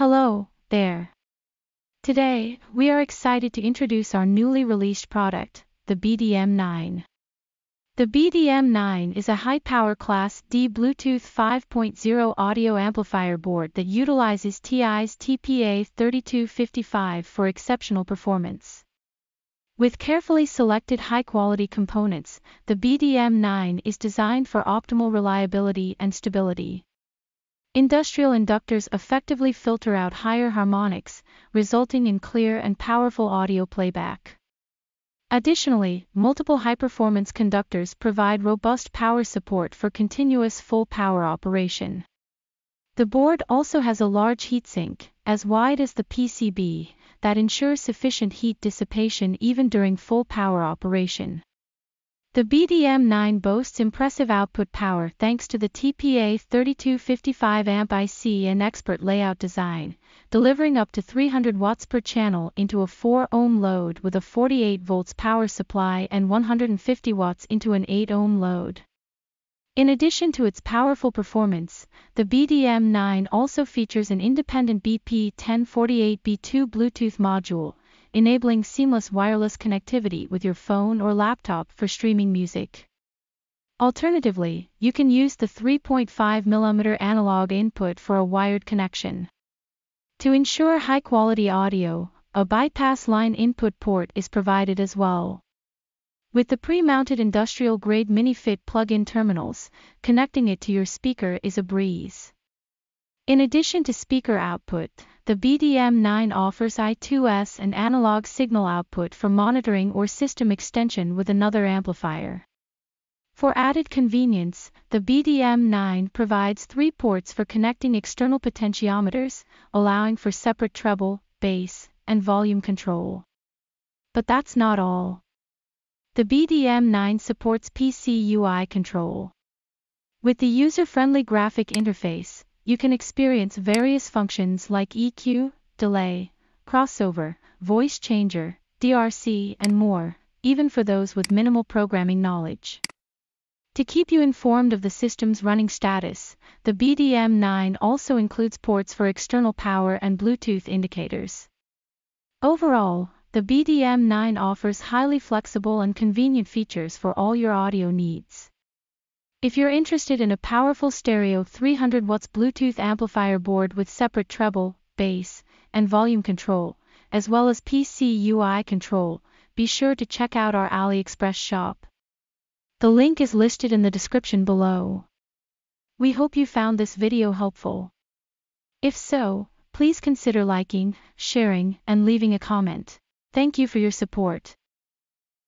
Hello, there. Today, we are excited to introduce our newly released product, the BDM9. The BDM9 is a high-power Class D Bluetooth 5.0 audio amplifier board that utilizes TI's TPA3255 for exceptional performance. With carefully selected high-quality components, the BDM9 is designed for optimal reliability and stability. Industrial inductors effectively filter out higher harmonics, resulting in clear and powerful audio playback. Additionally, multiple high-performance conductors provide robust power support for continuous full power operation. The board also has a large heatsink, as wide as the PCB, that ensures sufficient heat dissipation even during full power operation. The BDM9 boasts impressive output power thanks to the TPA3255 amp IC and expert layout design, delivering up to 300 watts per channel into a 4 ohm load with a 48 volts power supply and 150 watts into an 8 ohm load. In addition to its powerful performance, the BDM9 also features an independent BP1048B2 Bluetooth module, enabling seamless wireless connectivity with your phone or laptop for streaming music. Alternatively, you can use the 3.5mm analog input for a wired connection. To ensure high-quality audio, a bypass line input port is provided as well. With the pre-mounted industrial-grade mini-fit plug-in terminals, connecting it to your speaker is a breeze. In addition to speaker output, the BDM9 offers I2S and analog signal output for monitoring or system extension with another amplifier. For added convenience, the BDM9 provides three ports for connecting external potentiometers, allowing for separate treble, bass, and volume control. But that's not all. The BDM9 supports PC UI control. With the user-friendly graphic interface, you can experience various functions like EQ, delay, crossover, voice changer, DRC, and more, even for those with minimal programming knowledge. To keep you informed of the system's running status, the BDM9 also includes ports for external power and Bluetooth indicators. Overall, the BDM9 offers highly flexible and convenient features for all your audio needs. If you're interested in a powerful stereo 300 watts Bluetooth amplifier board with separate treble, bass, and volume control, as well as PC UI control, be sure to check out our AliExpress shop. The link is listed in the description below. We hope you found this video helpful. If so, please consider liking, sharing, and leaving a comment. Thank you for your support.